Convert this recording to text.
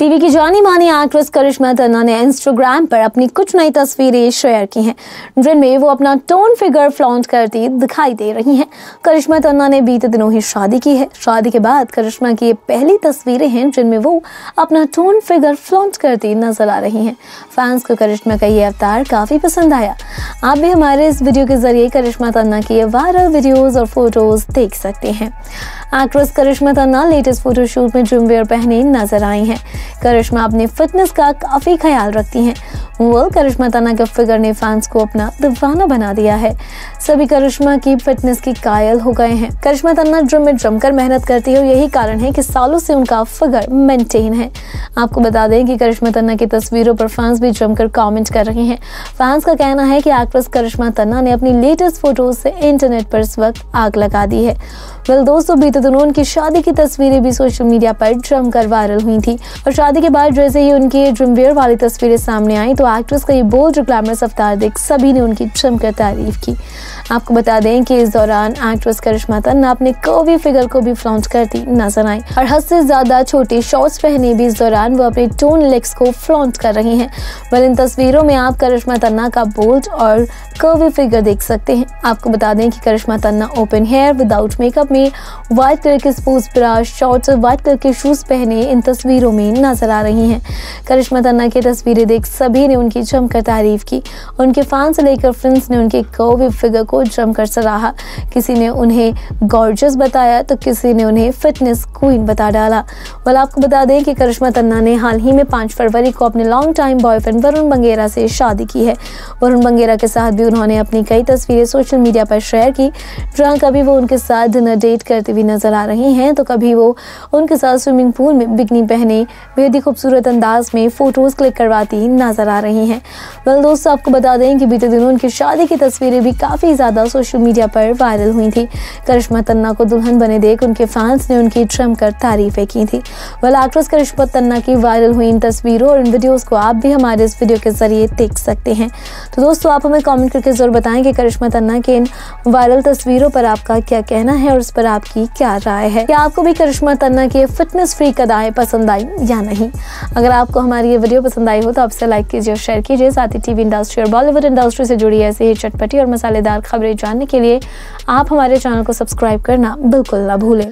TV की जानी मानी एक्ट्रेस करिश्मा तन्ना ने इंस्टाग्राम पर अपनी कुछ नई तस्वीरें शेयर की हैं। जिनमें वो अपना टोन फिगर फ्लॉन्ट करती दिखाई दे रही हैं। करिश्मा तन्ना ने बीते दिनों ही शादी की है। शादी के बाद करिश्मा की ये पहली तस्वीरें हैं, जिनमें वो अपना टोन फिगर फ्लॉन्ट करती नज़र आ रही हैं। फैंस को करिश्मा का ये अवतार काफ़ी पसंद आया। आप भी हमारे इस वीडियो के ज़रिए करिश्मा तन्ना की वायरल वीडियोस और फ़ोटोज़ देख सकते हैं। Actress Karishma Tanna latest photoshoot में जुमवेयर पहने नज़र आई हैं। करिश्मा अपने फिटनेस का काफ़ी ख्याल रखती हैं। वो करिश्मा तन्ना के फिगर ने फैंस को अपना दीवाना बना दिया है। सभी करिश्मा की फिटनेस की कायल हो गए हैं। करिश्मा तन्ना जिम में जमकर मेहनत करती है यही कारण है कि सालों से उनका फिगर मेंटेन है। आपको बता दें कि करिश्मा तन्ना की तस्वीरों पर फैंस भी जमकर कमेंट कर रहे हैं। फैंस का कहना है कि एक्ट्रेस करिश्मा तन्ना ने अपनी लेटेस्ट फ़ोटोज़ से इंटरनेट पर इस वक्त आग लगा दी है। वेल दोस्तों बीते दिनों उनकी शादी की तस्वीरें भी सोशल मीडिया पर जमकर वायरल हुई थी। और शादी के बाद जैसे ही उनकी ड्रीमवेयर वाली तस्वीरें सामने आई तो एक्ट्रेस का ये बोल्ड ग्लैमरस अवतार देख सभी ने उनकी जमकर तारीफ़ की। आपको बता दें कि इस दौरान एक्ट्रेस करिश्मा तन्ना अपने कर्वी फिगर को भी फ्लॉन्ट करती नज़र आई। और हद से ज़्यादा छोटे शॉर्ट्स पहने भी इस दौरान वो अपने टोन लेग्स को फ्लॉन्ट कर रही हैं। वेल इन तस्वीरों में आप करिश्मा तन्ना का बोल्ड और कर्वी फिगर देख सकते हैं। आपको बता दें कि Karishma Tanna open hair without makeup में व्हाइट कलर के स्पोर्ट्स ब्रा शॉर्ट्स और व्हाइट कलर के शूज़ पहने इन तस्वीरों में नज़र आ रही हैं। करिश्मा तन्ना की तस्वीरें देख सभी ने उनकी जमकर तारीफ़ की। उनके फैंस से लेकर फ्रेंड्स ने उनके कर्वी फिगर को जमकर सराहा। किसी ने उन्हें गॉर्जस बताया तो किसी ने उन्हें फिटनेस क्वीन बता डाला। वाल आपको बता दें कि करिश्मा तन्ना ने हाल ही में पाँच फरवरी को अपने long time boyfriend Varun Bangera से शादी की है। वरुण बंगेरा के साथ भी उन्होंने अपनी कई तस्वीरें सोशल मीडिया पर शेयर की। जहाँ कभी वो उनके साथ डिनर डेट करते हुए नज़र आ रही हैं तो कभी वो उनके साथ स्विमिंग पूल में बिकनी पहने बेहद ही खूबसूरत अंदाज में फ़ोटोज़ क्लिक करवाती नज़र आ रही हैं। वेल दोस्तों, आपको बता दें कि बीते दिनों उनकी शादी की तस्वीरें भी काफ़ी ज़्यादा सोशल मीडिया पर वायरल हुई थी। करिश्मा तन्ना को दुल्हन बने देख उनके फैंस ने उनकी कर तारीफें की थी। वेल एक्ट्रेस करिश्मा तन्ना की वायरल हुई इन तस्वीरों और इन वीडियोस को आप भी हमारे इस वीडियो के ज़रिए देख सकते हैं। तो दोस्तों, आप हमें कॉमेंट करके ज़रूर बताएँ कि करिश्मा तन्ना के इन वायरल तस्वीरों पर आपका क्या कहना है और उस पर आपकी क्या राय है? क्या आपको भी करिश्मा तन्ना की फिटनेस फ्री कदाएँ पसंद आई या नहीं? अगर आपको हमारी ये वीडियो पसंद आई हो तो आपसे लाइक कीजिए और शेयर कीजिए। साथ ही टीवी इंडस्ट्री और बॉलीवुड इंडस्ट्री से जुड़ी ऐसी ही चटपटी और मसालेदार खबरें जानने के लिए आप हमारे चैनल को सब्सक्राइब करना बिल्कुल ना भूलें।